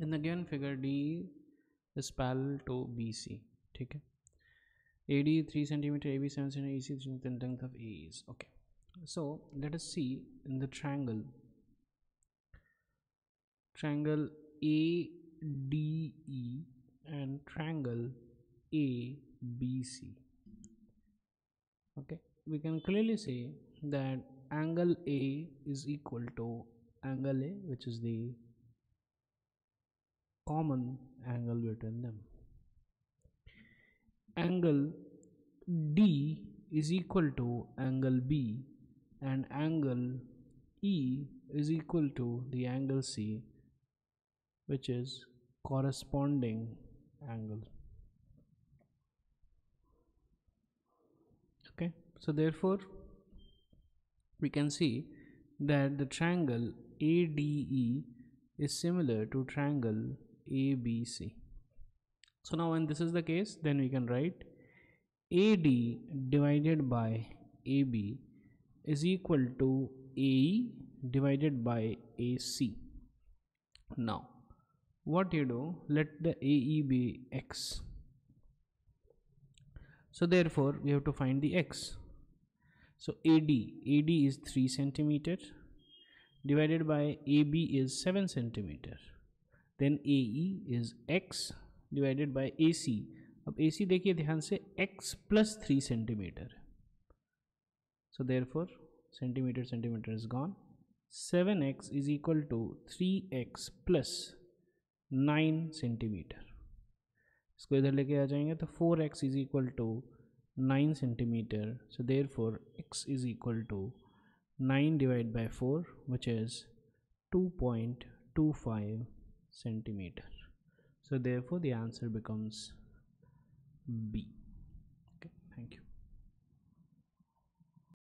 in the given figure D is parallel to BC ठीक है AD 3 centimeter AB 7 centimeter AC 3 the length of A is okay so let us see in the triangle triangle ADE and triangle ABC okay we can clearly say that angle A is equal to angle A which is the common angle between them. Angle D is equal to angle B and angle E is equal to the angle C which is corresponding angle. Okay so therefore we can see that the triangle ADE is similar to triangle ABC so now when this is the case then we can write AD divided by AB is equal to AE divided by AC now what you do let the AE be X. So therefore we have to find the X. So AD AD is 3 centimeter divided by AB is 7 centimeter then A E is X divided by A C अब A C देखिए ध्यान से X plus three centimetre so there four centimetre centimetre is gone seven X is equal to three X plus nine centimetre इसको इधर लेके आ जाएँगे तो four X is equal to nine centimetre so there four X is equal to nine divide by four which is two point two five centimeter. So therefore the answer becomes b